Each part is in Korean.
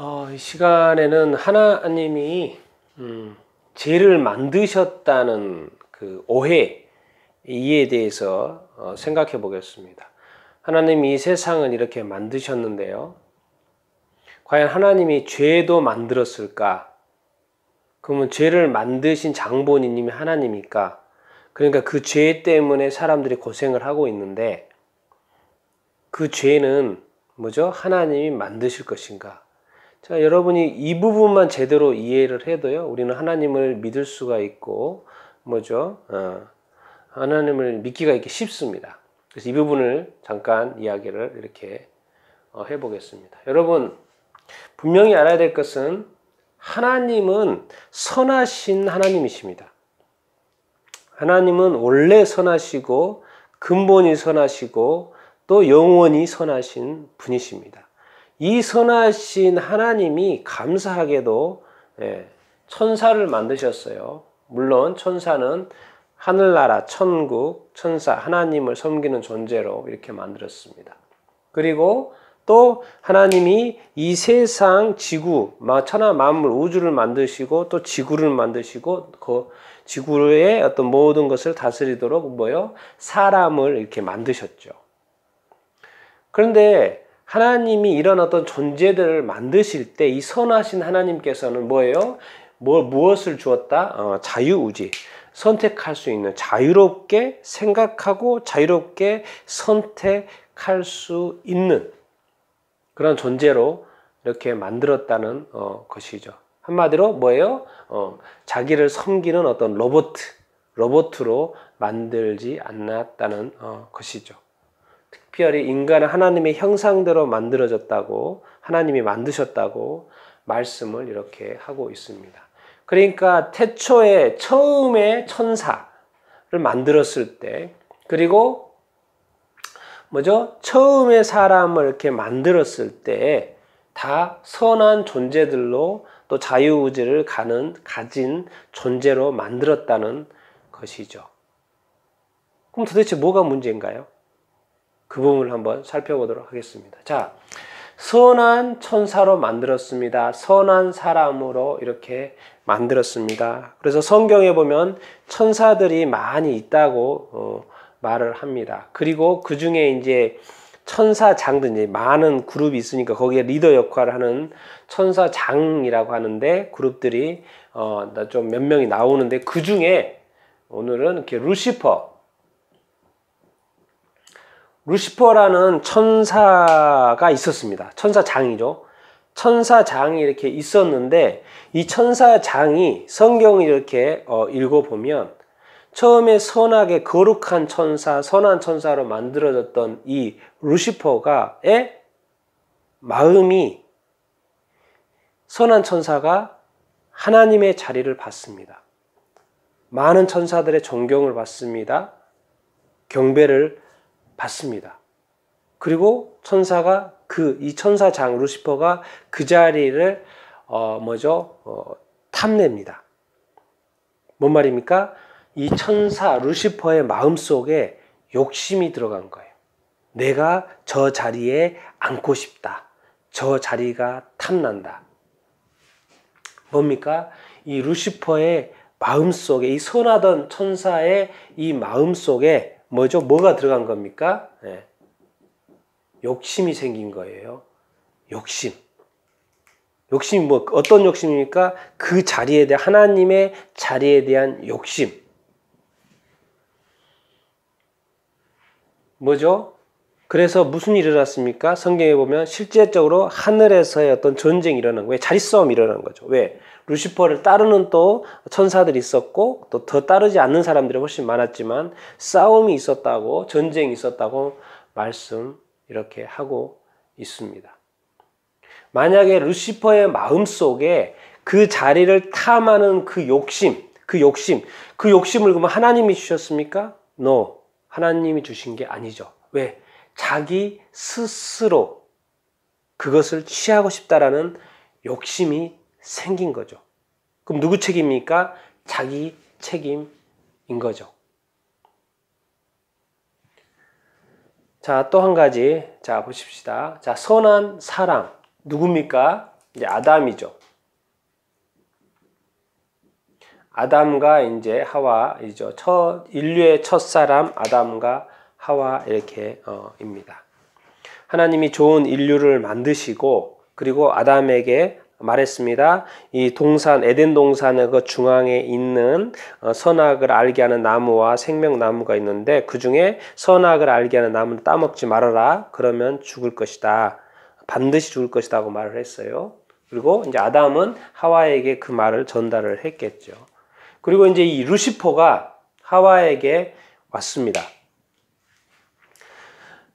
어, 이 시간에는 하나님이 음, 죄를 만드셨다는 그 오해 이에 대해서 어, 생각해 보겠습니다. 하나님이 이 세상을 이렇게 만드셨는데요. 과연 하나님이 죄도 만들었을까? 그러면 죄를 만드신 장본인님이 하나님일까? 그러니까 그 죄 때문에 사람들이 고생을 하고 있는데 그 죄는 뭐죠? 하나님이 만드실 것인가? 자, 여러분이 이 부분만 제대로 이해를 해도요, 우리는 하나님을 믿을 수가 있고, 뭐죠? 어, 하나님을 믿기가 이렇게 쉽습니다. 그래서 이 부분을 잠깐 이야기를 이렇게 어, 해보겠습니다. 여러분, 분명히 알아야 될 것은 하나님은 선하신 하나님이십니다. 하나님은 원래 선하시고, 근본이 선하시고, 또 영원히 선하신 분이십니다. 이 선하신 하나님이 감사하게도 예, 천사를 만드셨어요. 물론 천사는 하늘나라, 천국, 천사, 하나님을 섬기는 존재로 이렇게 만들었습니다. 그리고 또 하나님이 이 세상 지구, 천하 만물, 우주를 만드시고 또 지구를 만드시고 그 지구의 어떤 모든 것을 다스리도록 뭐요? 사람을 이렇게 만드셨죠. 그런데 하나님이 이런 어떤 존재들을 만드실 때 이 선하신 하나님께서는 뭐예요? 뭐, 무엇을 주었다? 어, 자유우지. 선택할 수 있는 자유롭게 생각하고 자유롭게 선택할 수 있는 그런 존재로 이렇게 만들었다는 어, 것이죠. 한마디로 뭐예요? 어, 자기를 섬기는 어떤 로봇, 로봇으로 만들지 않았다는 어, 것이죠. 특별히 인간은 하나님의 형상대로 만들어졌다고 하나님이 만드셨다고 말씀을 이렇게 하고 있습니다. 그러니까 태초에 처음에 천사를 만들었을 때 그리고 뭐죠? 처음에 사람을 이렇게 만들었을 때 다 선한 존재들로 또 자유의지를 가는 가진 존재로 만들었다는 것이죠. 그럼 도대체 뭐가 문제인가요? 그 부분을 한번 살펴보도록 하겠습니다. 자, 선한 천사로 만들었습니다. 선한 사람으로 이렇게 만들었습니다. 그래서 성경에 보면 천사들이 많이 있다고 어, 말을 합니다. 그리고 그 중에 이제 천사장들 이제 많은 그룹이 있으니까 거기에 리더 역할을 하는 천사장이라고 하는데 그룹들이 어, 좀 몇 명이 나오는데 그 중에 오늘은 이렇게 루시퍼 루시퍼라는 천사가 있었습니다. 천사장이죠. 천사장이 이렇게 있었는데 이 천사장이 성경을 이렇게 어, 읽어보면 처음에 선하게 거룩한 천사, 선한 천사로 만들어졌던 이 루시퍼가의 마음이 선한 천사가 하나님의 자리를 받습니다. 많은 천사들의 존경을 받습니다. 경배를 받습니다. 그리고 천사가 그 이 천사장 루시퍼가 그 자리를 어 뭐죠 어, 탐냅니다. 뭔 말입니까? 이 천사 루시퍼의 마음 속에 욕심이 들어간 거예요. 내가 저 자리에 앉고 싶다. 저 자리가 탐난다. 뭡니까? 이 루시퍼의 마음 속에 이 선하던 천사의 이 마음 속에 뭐죠? 뭐가 들어간 겁니까? 네. 욕심이 생긴 거예요. 욕심. 욕심이 뭐 어떤 욕심입니까? 그 자리에 대한 하나님의 자리에 대한 욕심. 뭐죠? 그래서 무슨 일이 일어났습니까? 성경에 보면 실제적으로 하늘에서의 어떤 전쟁이 일어난 거예요. 자리 싸움이 일어난 거죠. 왜? 루시퍼를 따르는 또 천사들이 있었고 또 더 따르지 않는 사람들이 훨씬 많았지만 싸움이 있었다고 전쟁이 있었다고 말씀 이렇게 하고 있습니다. 만약에 루시퍼의 마음 속에 그 자리를 탐하는 그 욕심, 그 욕심, 그 욕심을 그러면 하나님이 주셨습니까? No. 하나님이 주신 게 아니죠. 왜? 자기 스스로 그것을 취하고 싶다라는 욕심이 생긴 거죠. 그럼 누구 책임입니까? 자기 책임인 거죠. 자, 또 한 가지. 자, 보십시다. 자, 선한 사랑. 누굽니까? 이제 아담이죠. 아담과 이제 하와이죠. 첫 인류의 첫 사람 아담과 하와 이렇게입니다. 하나님이 좋은 인류를 만드시고 그리고 아담에게 말했습니다. 이 동산 에덴 동산의 그 중앙에 있는 어, 선악을 알게 하는 나무와 생명나무가 있는데 그 중에 선악을 알게 하는 나무는 따먹지 말아라. 그러면 죽을 것이다. 반드시 죽을 것이다고 말을 했어요. 그리고 이제 아담은 하와에게 그 말을 전달을 했겠죠. 그리고 이제 이 루시퍼가 하와에게 왔습니다.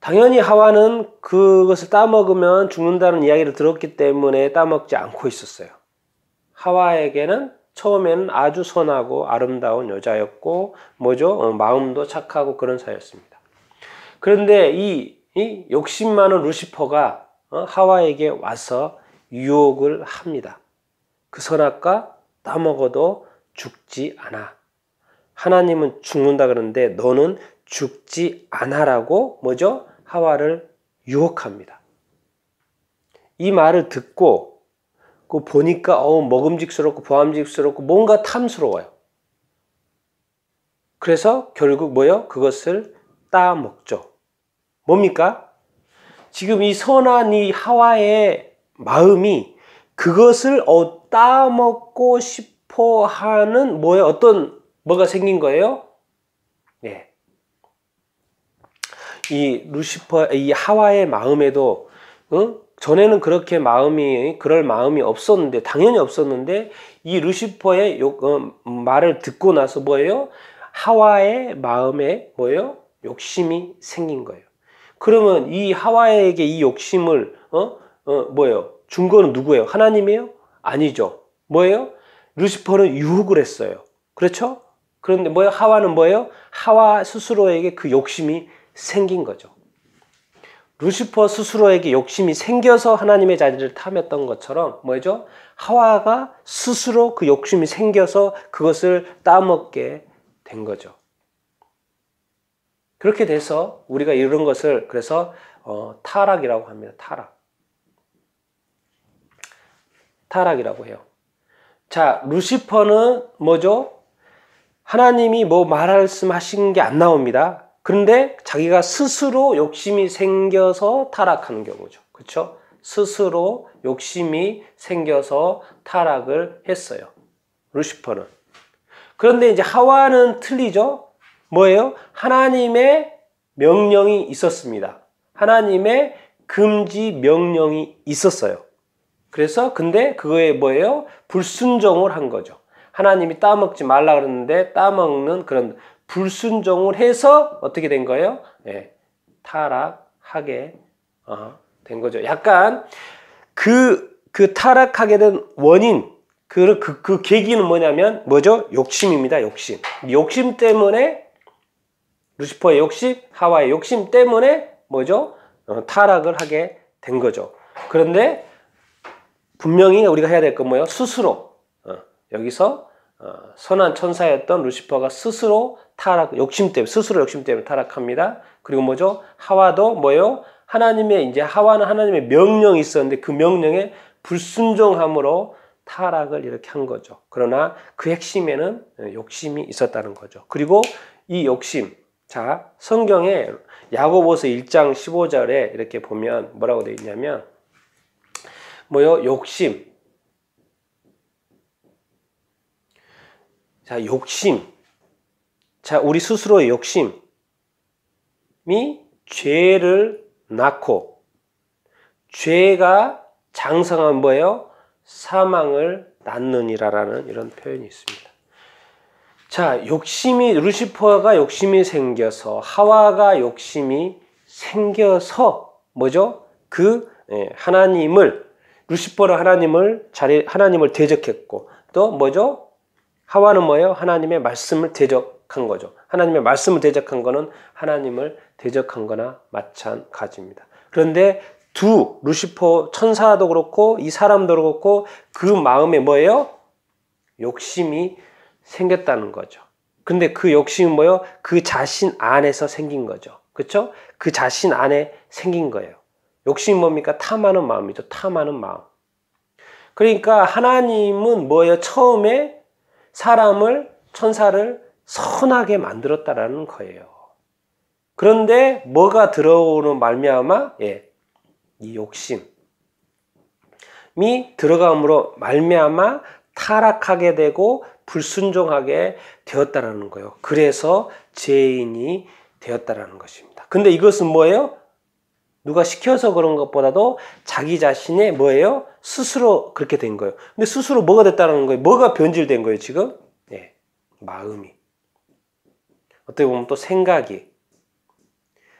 당연히 하와는 그것을 따먹으면 죽는다는 이야기를 들었기 때문에 따먹지 않고 있었어요. 하와에게는 처음에는 아주 선하고 아름다운 여자였고, 뭐죠? 어, 마음도 착하고 그런 사이였습니다. 그런데 이, 이 욕심 많은 루시퍼가 어, 하와에게 와서 유혹을 합니다. 그 선악과 따먹어도 죽지 않아. 하나님은 죽는다 그러는데 너는 죽지 않아라고 뭐죠? 하와를 유혹합니다. 이 말을 듣고 그 보니까 어 먹음직스럽고 보암직스럽고 뭔가 탐스러워요. 그래서 결국 뭐요? 그것을 따먹죠. 뭡니까? 지금 이 선한 이 하와의 마음이 그것을 어, 따먹고 싶어 하는 뭐에 어떤 뭐가 생긴 거예요? 네. 이 루시퍼, 이 하와의 마음에도 어? 전에는 그렇게 마음이 그럴 마음이 없었는데 당연히 없었는데 이 루시퍼의 욕, 어, 말을 듣고 나서 뭐예요? 하와의 마음에 뭐예요? 욕심이 생긴 거예요. 그러면 이 하와에게 이 욕심을 어? 어 뭐예요? 준 거는 누구예요? 하나님이에요? 아니죠. 뭐예요? 루시퍼는 유혹을 했어요. 그렇죠? 그런데 뭐예요? 하와는 뭐예요? 하와 스스로에게 그 욕심이 생긴 거죠. 루시퍼 스스로에게 욕심이 생겨서 하나님의 자리를 탐했던 것처럼 뭐죠? 하와가 스스로 그 욕심이 생겨서 그것을 따먹게 된 거죠. 그렇게 돼서 우리가 이런 것을 그래서 어, 타락이라고 합니다. 타락. 타락이라고 해요. 자, 루시퍼는 뭐죠? 하나님이 뭐 말씀하신 게 안 나옵니다. 그런데 자기가 스스로 욕심이 생겨서 타락하는 경우죠. 그렇죠? 스스로 욕심이 생겨서 타락을 했어요. 루시퍼는. 그런데 이제 하와는 틀리죠. 뭐예요? 하나님의 명령이 있었습니다. 하나님의 금지 명령이 있었어요. 그래서 근데 그거에 뭐예요? 불순종을 한 거죠. 하나님이 따먹지 말라 그러는데 따먹는 그런 불순종을 해서 어떻게 된 거예요? 네, 타락하게 어, 된 거죠. 약간 그, 그 타락하게 된 원인, 그, 그, 그 계기는 뭐냐면, 뭐죠? 욕심입니다, 욕심. 욕심 때문에, 루시퍼의 욕심, 하와의 욕심 때문에, 뭐죠? 어, 타락을 하게 된 거죠. 그런데, 분명히 우리가 해야 될 건 뭐예요? 스스로, 어, 여기서, 어, 선한 천사였던 루시퍼가 스스로 타락, 욕심 때문에, 스스로 욕심 때문에 타락합니다. 그리고 뭐죠? 하와도 뭐요? 하나님의, 이제 하와는 하나님의 명령이 있었는데 그 명령에 불순종함으로 타락을 이렇게 한 거죠. 그러나 그 핵심에는 욕심이 있었다는 거죠. 그리고 이 욕심, 자, 성경에 야고보서 1장 15절에 이렇게 보면 뭐라고 되어 있냐면, 뭐요? 욕심. 자, 욕심. 자, 우리 스스로의 욕심이 죄를 낳고 죄가 장성한 뭐예요? 사망을 낳느니라라는 이런 표현이 있습니다. 자, 욕심이 루시퍼가 욕심이 생겨서 하와가 욕심이 생겨서 뭐죠? 그 예, 하나님을 루시퍼는 하나님을 자리 하나님을 대적했고 또 뭐죠? 하와는 뭐예요? 하나님의 말씀을 대적 대적한 거죠. 하나님의 말씀을 대적한 거는 하나님을 대적한 거나 마찬가지입니다. 그런데 두 루시퍼 천사도 그렇고 이 사람도 그렇고 그 마음에 뭐예요? 욕심이 생겼다는 거죠. 근데 그 욕심은 뭐예요? 그 자신 안에서 생긴 거죠. 그렇죠? 그 자신 안에 생긴 거예요. 욕심이 뭡니까? 탐하는 마음이죠. 탐하는 마음. 그러니까 하나님은 뭐예요? 처음에 사람을 천사를 선하게 만들었다라는 거예요. 그런데 뭐가 들어오는 말미암아 예. 이 욕심이 들어감으로 말미암아 타락하게 되고 불순종하게 되었다라는 거예요. 그래서 죄인이 되었다라는 것입니다. 근데 이것은 뭐예요? 누가 시켜서 그런 것보다도 자기 자신의 뭐예요? 스스로 그렇게 된 거예요. 근데 스스로 뭐가 됐다는 거예요? 뭐가 변질된 거예요, 지금? 예. 마음이. 어떻게 보면 또 생각이.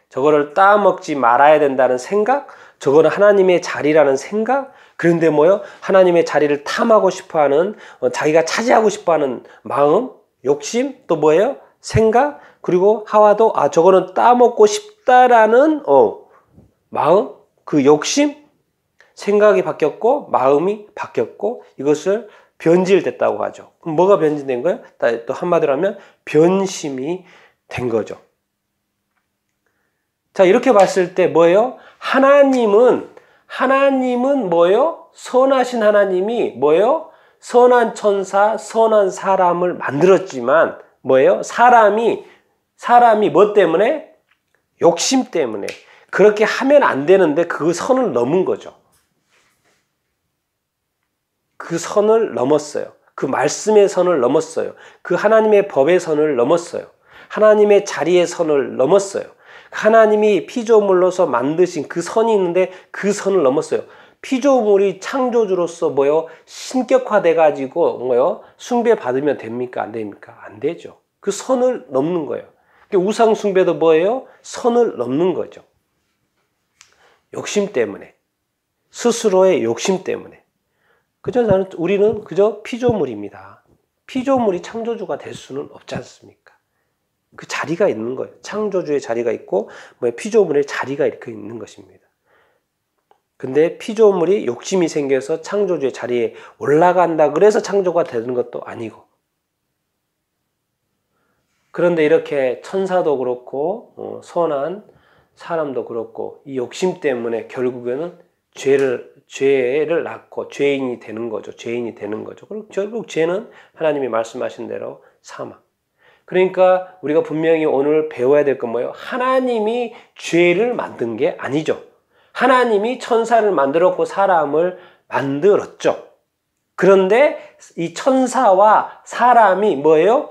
저거를 따먹지 말아야 된다는 생각? 저거는 하나님의 자리라는 생각? 그런데 뭐요? 하나님의 자리를 탐하고 싶어 하는, 어, 자기가 차지하고 싶어 하는 마음, 욕심, 또 뭐예요? 생각? 그리고 하와도, 아, 저거는 따먹고 싶다라는, 어, 마음, 그 욕심, 생각이 바뀌었고 마음이 바뀌었고 이것을 변질됐다고 하죠. 뭐가 변질된 거예요? 또 한마디로 하면 변심이 된 거죠. 자, 이렇게 봤을 때 뭐예요? 하나님은 하나님은 뭐예요? 선하신 하나님이 뭐예요? 선한 천사, 선한 사람을 만들었지만 뭐예요? 사람이 사람이 뭐 때문에 욕심 때문에 그렇게 하면 안 되는데 그 선을 넘은 거죠. 그 선을 넘었어요. 그 말씀의 선을 넘었어요. 그 하나님의 법의 선을 넘었어요. 하나님의 자리의 선을 넘었어요. 하나님이 피조물로서 만드신 그 선이 있는데 그 선을 넘었어요. 피조물이 창조주로서 뭐요? 신격화돼 가지고 뭐요? 숭배 받으면 됩니까? 안 됩니까? 안 되죠. 그 선을 넘는 거예요. 우상 숭배도 뭐예요? 선을 넘는 거죠. 욕심 때문에. 스스로의 욕심 때문에. 그저 나는, 우리는 그저 피조물입니다. 피조물이 창조주가 될 수는 없지 않습니까? 그 자리가 있는 거예요. 창조주의 자리가 있고, 뭐 피조물의 자리가 이렇게 있는 것입니다. 근데 피조물이 욕심이 생겨서 창조주의 자리에 올라간다. 그래서 창조가 되는 것도 아니고. 그런데 이렇게 천사도 그렇고, 어, 선한 사람도 그렇고 이 욕심 때문에 결국에는 죄를 죄를 낳고 죄인이 되는 거죠. 죄인이 되는 거죠. 그리고 결국 죄는 하나님이 말씀하신 대로 사망. 그러니까 우리가 분명히 오늘 배워야 될 건 뭐예요? 하나님이 죄를 만든 게 아니죠. 하나님이 천사를 만들었고 사람을 만들었죠. 그런데 이 천사와 사람이 뭐예요?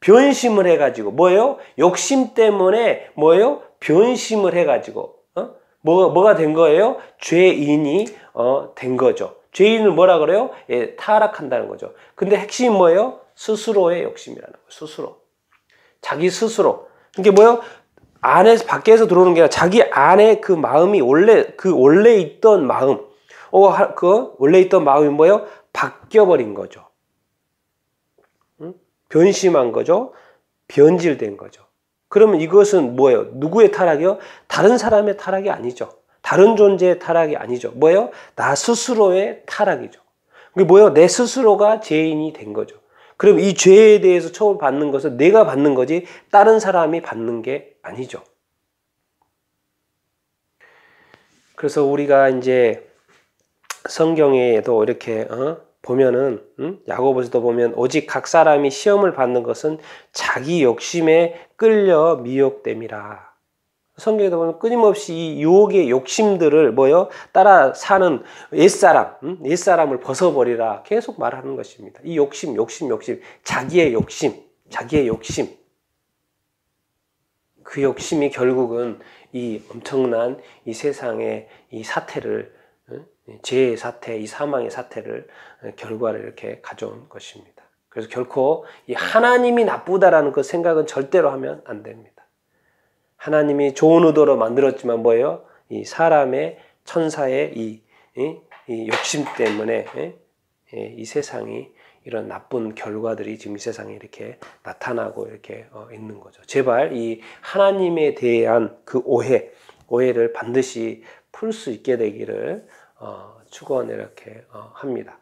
변심을 해가지고 뭐예요? 욕심 때문에 뭐예요? 변심을 해가지고 어? 뭐가 뭐가 된 거예요? 죄인이 어, 된 거죠. 죄인을 뭐라 그래요? 예, 타락한다는 거죠. 근데 핵심이 뭐예요? 스스로의 욕심이라는 거예요. 스스로. 자기 스스로. 이게 뭐예요? 안에서 밖에서 들어오는 게 아니라 자기 안에 그 마음이 원래 그 원래 있던 마음, 어, 그 원래 있던 마음이 뭐예요? 바뀌어 버린 거죠. 응? 변심한 거죠. 변질된 거죠. 그러면 이것은 뭐예요? 누구의 타락이요? 다른 사람의 타락이 아니죠. 다른 존재의 타락이 아니죠. 뭐예요? 나 스스로의 타락이죠. 그게 뭐예요? 내 스스로가 죄인이 된 거죠. 그럼 이 죄에 대해서 처벌 받는 것은 내가 받는 거지 다른 사람이 받는 게 아니죠. 그래서 우리가 이제 성경에도 이렇게 어? 보면은 음? 야고보서도 보면 오직 각 사람이 시험을 받는 것은 자기 욕심에 끌려 미혹됨이라. 성경에도 보면 끊임없이 이 유혹의 욕심들을 뭐요 따라 사는 옛사람, 음? 옛사람을 벗어버리라 계속 말하는 것입니다. 이 욕심, 욕심, 욕심, 자기의 욕심, 자기의 욕심. 그 욕심이 결국은 이 엄청난 이 세상의 이 사태를 죄의 사태, 이 사망의 사태를 결과를 이렇게 가져온 것입니다. 그래서 결코 이 하나님이 나쁘다라는 그 생각은 절대로 하면 안 됩니다. 하나님이 좋은 의도로 만들었지만 뭐예요? 이 사람의 천사의 이, 이, 이 욕심 때문에 이 세상이 이런 나쁜 결과들이 지금 이 세상에 이렇게 나타나고 이렇게 어, 있는 거죠. 제발 이 하나님에 대한 그 오해, 오해를 반드시 풀 수 있게 되기를 어, 축원 이렇게 어, 합니다.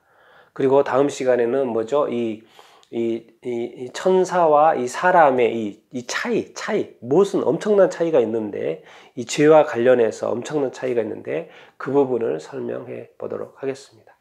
그리고 다음 시간에는 뭐죠? 이, 이, 이, 이 천사와 이 사람의 이, 이 차이, 차이, 무슨 엄청난 차이가 있는데, 이 죄와 관련해서 엄청난 차이가 있는데, 그 부분을 설명해 보도록 하겠습니다.